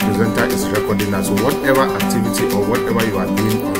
presenter is recording. So whatever activity or whatever you are doing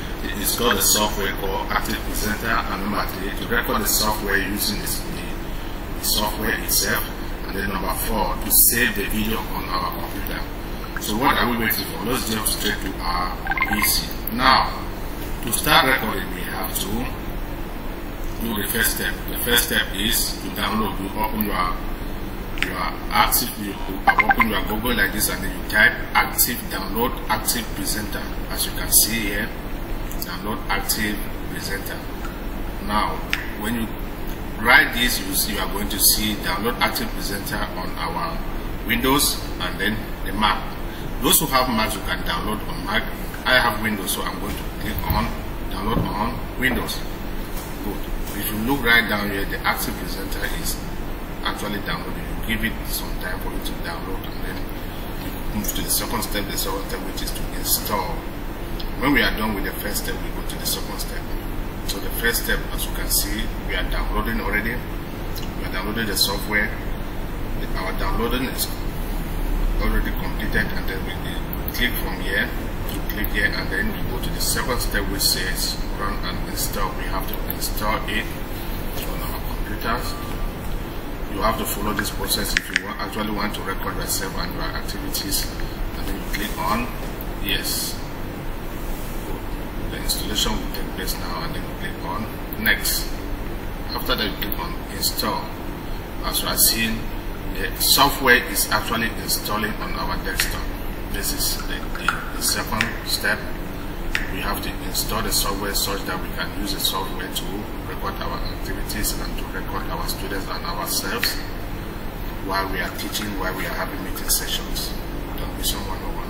is called the software called Active Presenter three to record the software using the, the software itself and then number four to save the video on our computer. So what are we waiting for? Let's jump straight to our PC. Now to start recording we have to do the first step. The first step is to download, you open your you are active, you open your Google like this and then you type active download active presenter as you can see here download active presenter. Now when you write this you see you are going to see download active presenter on our Windows and then the Mac. Those who have Mac you can download on Mac. I have Windows so I'm going to click on download on Windows. Good. If you look right down here the active presenter is actually downloaded you give it some time for it to download and then move to the second step the second step which is to install when we are done with the first step we go to the second step. So the first step as you can see we are downloading already. We are downloading the software. Our downloading is already completed and then we, click from here. To click here and then we go to the second step which says run and install. We have to install it on our computers. You have to follow this process if you want, actually want to record yourself and your activities. And then you click on yes installation will take place now and then click on next after that click on install as you are seeing the software is actually installing on our desktop this is the, the, the second step we have to install the software such that we can use the software to record our activities and to record our students and ourselves while we are teaching, while we are having meeting sessions. Don't be someone.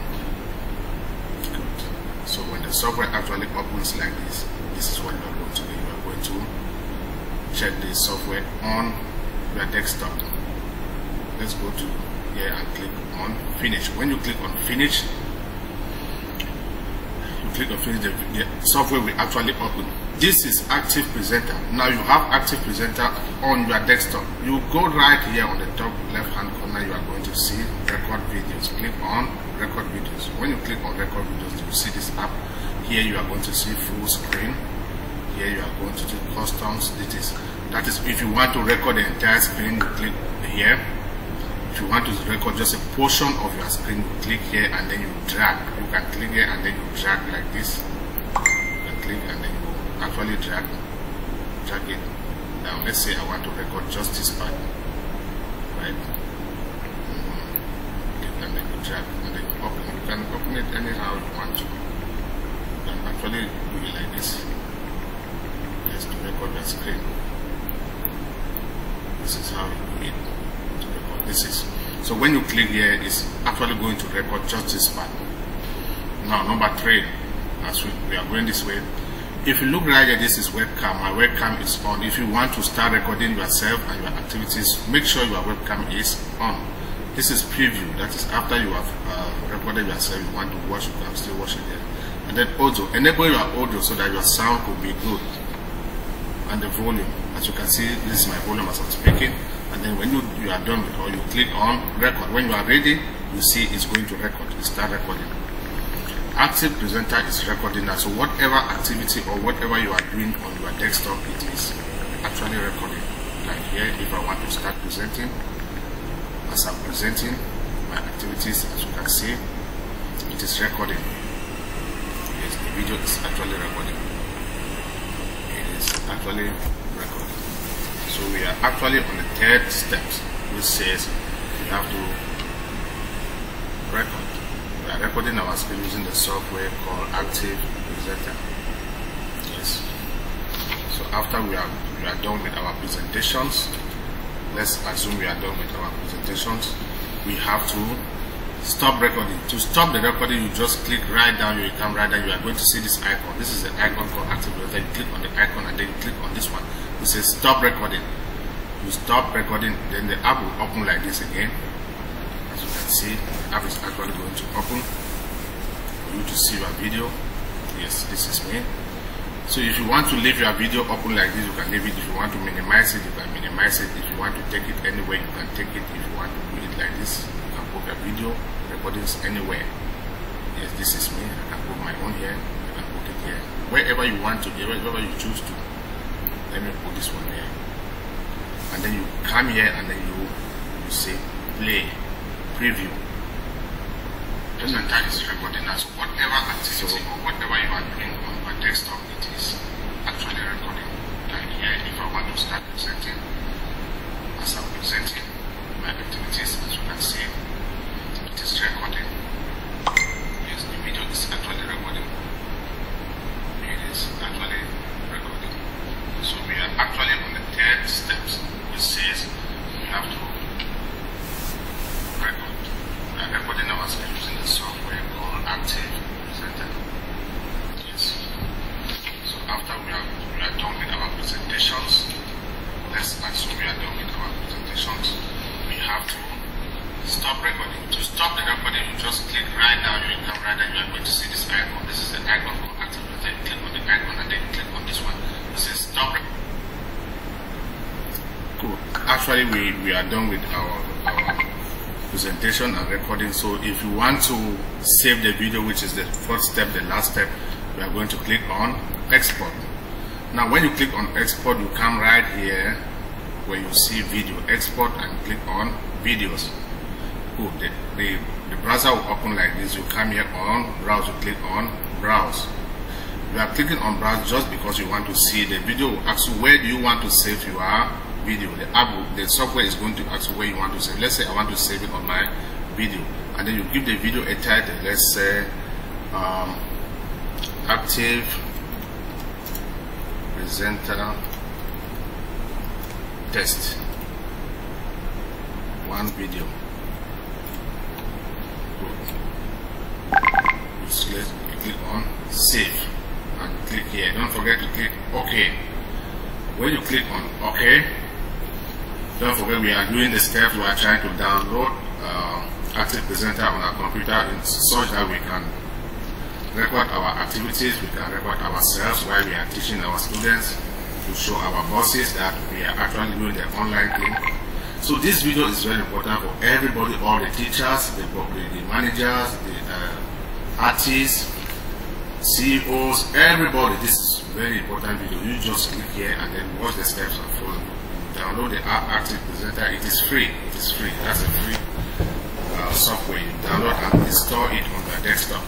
So when the software actually opens like this, this is what you are going to do. You are going to check the software on your desktop. Let's go to here and click on finish. When you click on finish, you click on finish, the, software will actually open. This is Active Presenter. Now you have Active Presenter on your desktop. You go right here on the top left hand corner, you are going to see record videos. Click on record videos. When you click on record videos, you see this app. Here you are going to see full screen. Here you are going to do customs details. That is if you want to record the entire screen, you click here. If you want to record just a portion of your screen, you click here and then you drag. You can click here and then you drag like this. You can click and then you actually drag, drag it Now Let's say I want to record just this part, right? And then you drag and then you open. You can open it anyhow you want to. You can actually do it like this, just to record the screen. This is how you do it to record. This is so when you click here, it's actually going to record just this part. Now number three, as we, we are going this way, if you look right here, this is webcam. My webcam is on. If you want to start recording yourself and your activities, make sure your webcam is on. This is preview. That is after you have uh, recorded yourself, you want to watch, you can still watch it there. And then audio. Enable your audio so that your sound could be good. And the volume. As you can see, this is my volume as I'm speaking. And then when you, you are done with all, you click on record. When you are ready, you see it's going to record. It start recording active presenter is recording now so whatever activity or whatever you are doing on your desktop it is actually recording like here if i want to start presenting as I'm presenting my activities as you can see it is recording. Yes the video is actually recording. It is actually recording. So we are actually on the third step which says we have to record. We are recording our screen using the software called active presenter. Yes. So after we are we are done with our presentations let's assume we are done with our presentations. We have to stop recording. To stop the recording you just click right down you come right down. You are going to see this icon. This is the icon called active then click on the icon and then click on this one. It says stop recording. You stop recording then the app will open like this again. As you can see the app is actually going to open you to see your video. Yes this is me so if you want to leave your video open like this you can leave it. If you want to minimize it you can minimize it. If you want to take it anywhere you can take it. If you want to do it like this you can put your video recordings anywhere. Yes this is me. I can put my own here. I can put it here. Wherever you want to wherever you choose to. Let me put this one here. And then you come here and then you you say play preview just this recording as whatever activity so, or whatever you are doing on my desktop it is actually recording. Like here if I want to start presenting as I'm presenting my activities as you can see it is recording yes the video is actually recording it is actually recording so we are actually on the third steps which says we have to record we are recording ourselves using the software called active presenter yes so after we done with our presentations let's assume we are done with our presentations we have to stop recording. To stop the recording you just click right now. You come right now. You are going to see this icon. This is the icon called active. Presenter click on the icon and then click on this one. It says stop cool. Actually we we are done with our, our presentation and recording. So if you want to save the video which is the first step the last step we are going to click on export now when you click on export you come right here where you see video. Export and click on videos. Good the, the, the browser will open like this. You come here on browse you click on browse. You are clicking on browse just because you want to see the video. Will ask you where do you want to save your video. The app the software is going to ask you where you want to save. Let's say i want to save it on my video. And then you give the video a title. Let's say um, active presenter test. One video. Click on save. And click here. Don't forget to click ok. When you click on ok don't forget we are doing the steps we are trying to download uh, active presenter on our computer. In such that we can record our activities we can record ourselves while we are teaching our students to show our bosses that we are actually doing the online thing. So this video is very important for everybody all the teachers the, the, the managers the uh, artists CEOs everybody. This is very important video. You just click here and then watch the steps and follow download the app active presenter. It is free. It is free. That's a free uh, software. You download and install it on your desktop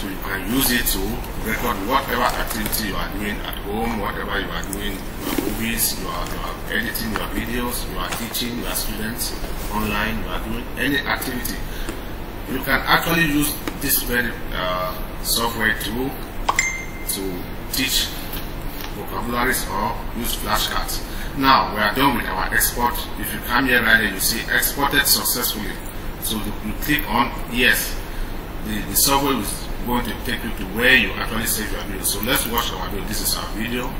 so you can use it to record whatever activity you are doing at home whatever you are doing your movies you are, you are editing your videos you are teaching your students online you are doing any activity. You can actually use this very uh, software tool to teach vocabularies or use flashcards. Now we are done with our export. If you come here right here you see exported successfully. So you click on yes the, the software is going to take you to where you actually save your video. So let's watch our video. This is our video.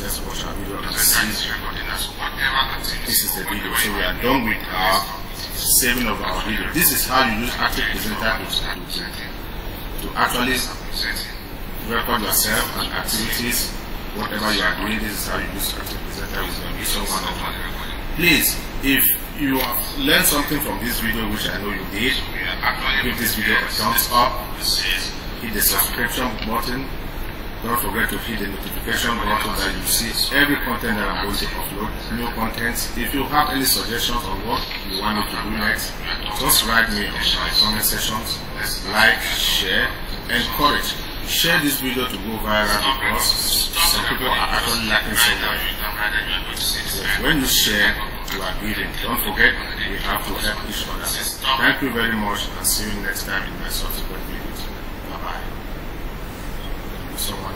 Let's watch our video and see this is the video. So we are done with our saving of our video. This is how you use active presenter to, to actually record yourself and activities whatever you are doing. This is how you use active presenter with your mission one-on-one please if you have learned something from this video which I know you did give this video a thumbs up hit the subscription button Don't forget to hit the notification button that you see every content that I'm going to upload, new content. If you have any suggestions on what you want me to do next, just write me on my comment sections. Like, share, encourage. Share this video to go viral because some people are actually lacking somewhere. So when you share, you are building. Don't forget, we have to help each other. Thank you very much and see you next time in my subsequent videos. Bye-bye. Someone